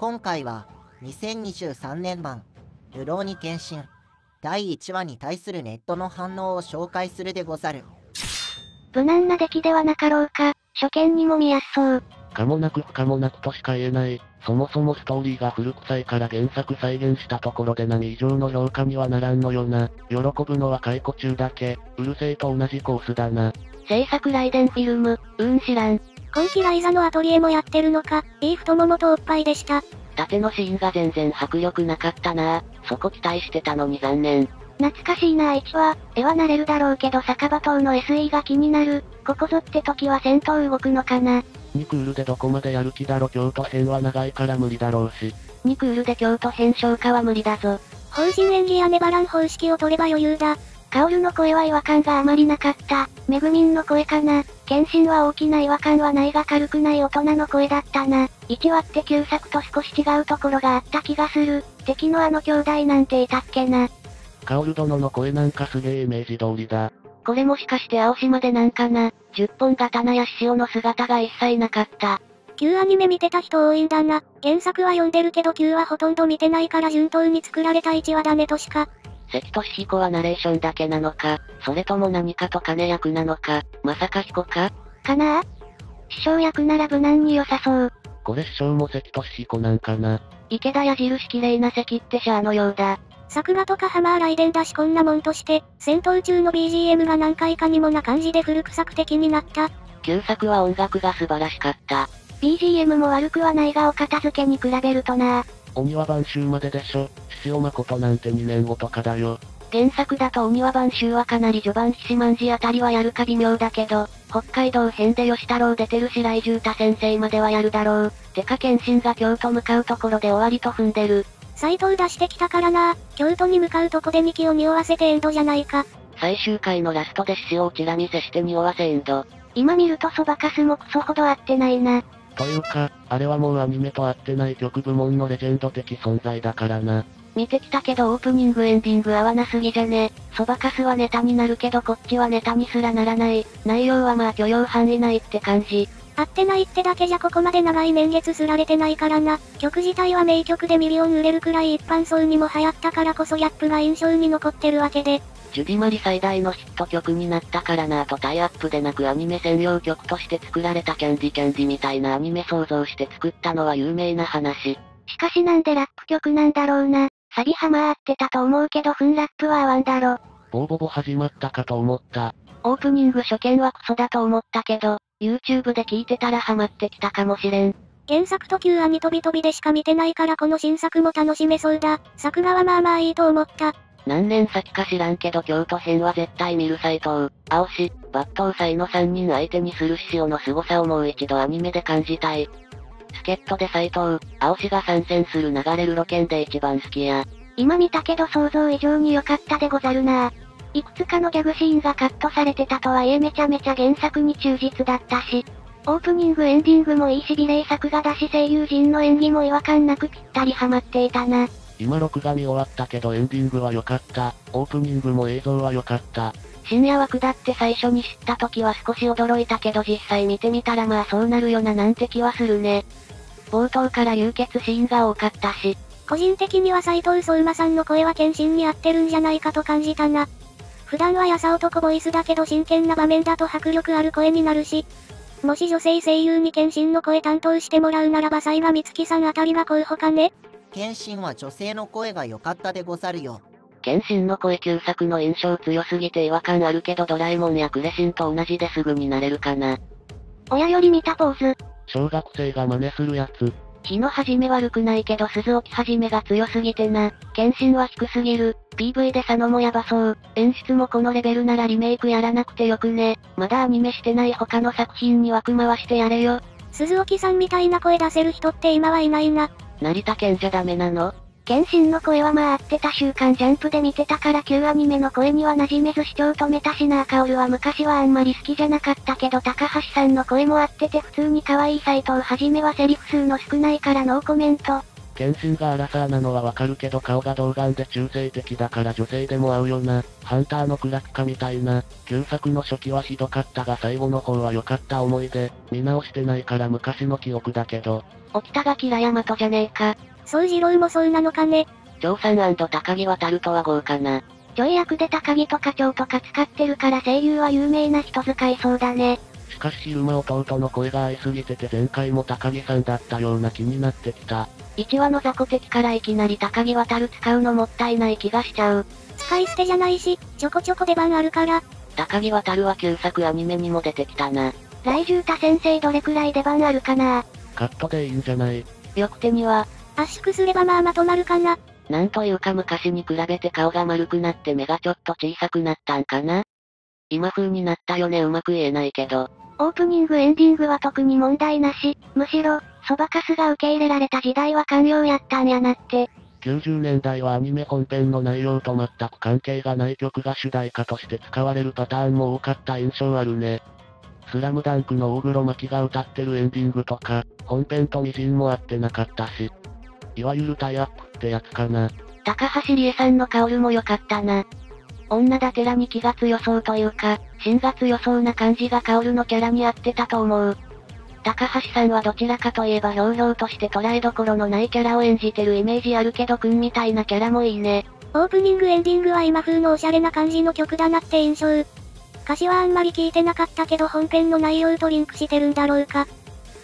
今回は2023年版流浪に献身第1話に対するネットの反応を紹介するでござる無難な出来ではなかろうか、初見にも見やすそう。可もなく不可もなくとしか言えない。そもそもストーリーが古臭いから原作再現したところで何以上の評価にはならんのよな。喜ぶのは解雇中だけ。うるせえと同じコースだな。制作ライデンフィルム、うん知らん。今季ライザのアトリエもやってるのか、いい太ももとおっぱいでした。縦のシーンが全然迫力なかったなそこ期待してたのに残念。懐かしいな H は、絵は慣れるだろうけど酒場島の SE が気になる。ここぞって時は戦闘動くのかな。2クールでどこまでやる気だろ京都編は長いから無理だろうし。2クールで京都編消化は無理だぞ。本心演技やネバラン方式を取れば余裕だ。カオルの声は違和感があまりなかった。メグミンの声かな。剣心は大きな違和感はないが軽くない大人の声だったな。1話って旧作と少し違うところがあった気がする。敵のあの兄弟なんていたっけな。カオル殿の声なんかすげえイメージ通りだ。これもしかして青島でなんかな。10本刀や獅子の姿が一切なかった。旧アニメ見てた人多いんだな。原作は読んでるけど旧はほとんど見てないから順当に作られた1話だねとしか。関俊彦はナレーションだけなのか、それとも何かと金役なのか、まさか彦か？かな？師匠役なら無難に良さそう。これ師匠も関俊彦なんかな？池田矢印綺麗な関ってシャアのようだ。作画とかハマーライデンだしこんなもんとして、戦闘中の BGM が何回かにもな感じで古臭く的になった。旧作は音楽が素晴らしかった。BGM も悪くはないがお片付けに比べるとな鬼は晩秋まででしょ。獅子誠なんて2年後とかだよ。原作だと鬼は晩秋はかなり序盤獅子万事あたりはやるか微妙だけど、北海道編で吉太郎出てる白井重太先生まではやるだろう。てか謙信が京都向かうところで終わりと踏んでる。斎藤出してきたからな。京都に向かうとこで2機を匂わせてエンドじゃないか。最終回のラストで獅子をチラ見せして匂わせエンド。今見るとそばかすもクソほど合ってないな。というか、あれはもうアニメと合ってない曲部門のレジェンド的存在だからな。見てきたけどオープニングエンディング合わなすぎじゃね。そばかすはネタになるけどこっちはネタにすらならない。内容はまあ許容範囲内って感じ。合ってないってだけじゃここまで長い年月すられてないからな。曲自体は名曲でミリオン売れるくらい一般層にも流行ったからこそギャップが印象に残ってるわけで。ジュディマリ最大のヒット曲になったからなとタイアップでなくアニメ専用曲として作られたキャンディキャンディみたいなアニメ想像して作ったのは有名な話。しかしなんでラップ曲なんだろうな。サビハマーってたと思うけどフンラップは合わんだろ。ボーボボ始まったかと思った。オープニング初見はクソだと思ったけど、YouTube で聞いてたらハマってきたかもしれん。原作と旧アニ飛び飛びでしか見てないからこの新作も楽しめそうだ。作画はまあまあいいと思った。何年先か知らんけど京都編は絶対見る斎藤、青し、抜刀斎の3人相手にする獅子の凄さをもう一度アニメで感じたい。助っ人で斎藤、青しが参戦する流れる路剣で一番好きや。今見たけど想像以上に良かったでござるな。いくつかのギャグシーンがカットされてたとはいえめちゃめちゃ原作に忠実だったし、オープニングエンディングもいいし美麗作画だし声優陣の演技も違和感なくぴったりハマっていたな。今録画見終わったけどエンディングは良かった。オープニングも映像は良かった。深夜枠だって最初に知った時は少し驚いたけど実際見てみたらまあそうなるよななんて気はするね。冒頭から流血シーンが多かったし。個人的には斎藤聡馬さんの声は献身に合ってるんじゃないかと感じたな。普段はやさ男ボイスだけど真剣な場面だと迫力ある声になるし、もし女性声優に献身の声担当してもらうならば斎賀美月さんあたりが候補かね献身は女性の声が良かったでござるよ。献身の声旧作の印象強すぎて違和感あるけどドラえもんやクレシンと同じですぐになれるかな。親より見たポーズ。小学生が真似するやつ。日の始め悪くないけど鈴置き始めが強すぎてな。検診は低すぎる。PV で佐野もヤバそう。演出もこのレベルならリメイクやらなくてよくね。まだアニメしてない他の作品に枠回してやれよ。鈴置さんみたいな声出せる人って今はいないな。成田県じゃダメなの？謙信の声はまあ合ってた週刊ジャンプで見てたから旧アニメの声には馴染めず視聴止めたしなカオルは昔はあんまり好きじゃなかったけど高橋さんの声も合ってて普通に可愛い斎藤はじめはセリフ数の少ないからノーコメント。謙信がアラサーなのはわかるけど顔が童顔で中性的だから女性でも合うよな。ハンターのクラッカみたいな。旧作の初期はひどかったが最後の方は良かった思い出。見直してないから昔の記憶だけど。沖田がキラヤマトじゃねえか。宗次郎もそうなのかね。長さん高木渡るとは豪華な。ちょい役で高木とか蝶とか使ってるから声優は有名な人使いそうだね。しかし昼間弟の声が合いすぎてて前回も高木さんだったような気になってきた。1話の雑魚敵からいきなり高木渡る使うのもったいない気がしちゃう。使い捨てじゃないし、ちょこちょこ出番あるから。高木渡るは旧作アニメにも出てきたな。来獣太先生どれくらい出番あるかなカットでいいんじゃない翌手には、圧縮すればまあまとまるかな。なんというか昔に比べて顔が丸くなって目がちょっと小さくなったんかな今風になったよねうまく言えないけど。オープニングエンディングは特に問題なし、むしろ、そばかすが受け入れられた時代は寛容やったんやなって。90年代はアニメ本編の内容と全く関係がない曲が主題歌として使われるパターンも多かった印象あるね。スラムダンクの大黒摩季が歌ってるエンディングとか、本編と微塵も合ってなかったし。いわゆるタイアップってやつかな。高橋理恵さんの薫も良かったな。女だてらに気が強そうというか、芯が強そうな感じが薫のキャラに合ってたと思う。高橋さんはどちらかといえばひょうひょうとして捉えどころのないキャラを演じてるイメージあるけどくんみたいなキャラもいいね。オープニングエンディングは今風のおしゃれな感じの曲だなって印象。歌詞はあんまり聞いてなかったけど本編の内容とリンクしてるんだろうか。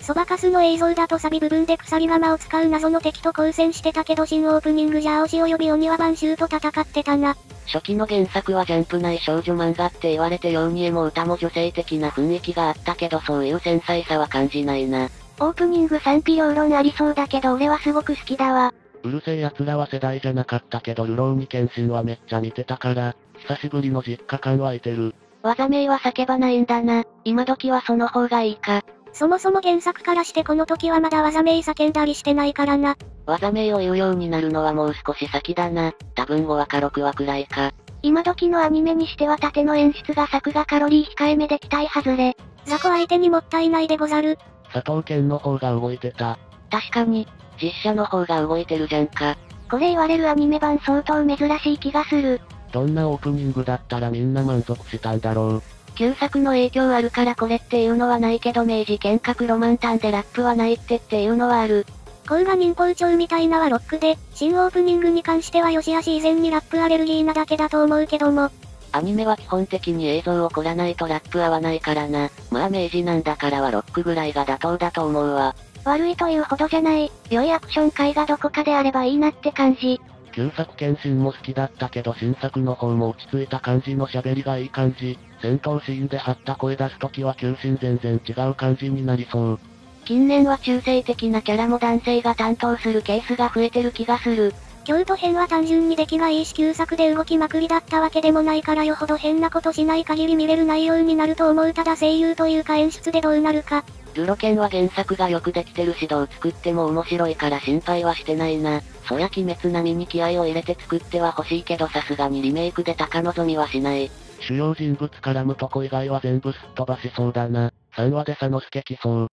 そばかすの映像だとサビ部分で鎖釜を使う謎の敵と交戦してたけど新オープニングじゃ青し及び鬼は晩秋と戦ってたな。初期の原作はジャンプ内少女漫画って言われてように絵も歌も女性的な雰囲気があったけどそういう繊細さは感じないな。オープニング賛否両論ありそうだけど俺はすごく好きだわ。うるせえ奴らは世代じゃなかったけどルローニケンシンはめっちゃ見てたから、久しぶりの実家感湧いてる。技名は叫ばないんだな。今時はその方がいいか。そもそも原作からしてこの時はまだ技名叫んだりしてないからな。技名を言うようになるのはもう少し先だな。多分5話か6話くらいか。今時のアニメにしては縦の演出が作画カロリー控えめで期待外れ。雑魚相手にもったいないでござる。佐藤健の方が動いてた。確かに、実写の方が動いてるじゃんか。これ言われるアニメ版相当珍しい気がする。どんなオープニングだったらみんな満足したんだろう。旧作の影響あるからこれっていうのはないけど明治見学ロマンタンでラップはないってっていうのはある。甲賀忍法帳みたいなはロックで、新オープニングに関してはよしあし以前にラップアレルギーなだけだと思うけども。アニメは基本的に映像を凝らないとラップ合わないからな。まあ明治なんだからはロックぐらいが妥当だと思うわ。悪いというほどじゃない、良いアクション回がどこかであればいいなって感じ。旧作検診も好きだったけど新作の方も落ち着いた感じの喋りがいい感じ。戦闘シーンで張った声出すときは旧新全然違う感じになりそう。近年は中性的なキャラも男性が担当するケースが増えてる気がする。京都編は単純に出来がいいし旧作で動きまくりだったわけでもないからよほど変なことしない限り見れる内容になると思うただ声優というか演出でどうなるか。ルロケンは原作がよくできてるしどう作っても面白いから心配はしてないな。そりゃ鬼滅並みに気合を入れて作っては欲しいけどさすがにリメイクで高望みはしない。主要人物絡むとこ以外は全部すっ飛ばしそうだな。3話で佐之助来そう。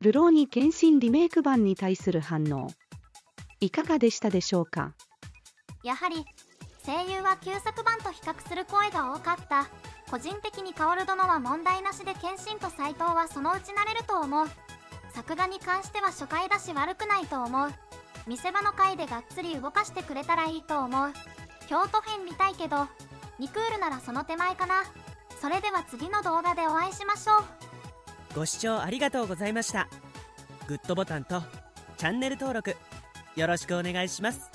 ルローニケンシンリメイク版に対する反応。いかがでしたでしょうか？やはり、声優は旧作版と比較する声が多かった。個人的にカオル殿は問題なしで謙信と斎藤はそのうち慣れると思う。作画に関しては初回だし悪くないと思う。見せ場の回でがっつり動かしてくれたらいいと思う。京都編見たいけど、2クールならその手前かな。それでは次の動画でお会いしましょう。ご視聴ありがとうございました。グッドボタンとチャンネル登録よろしくお願いします。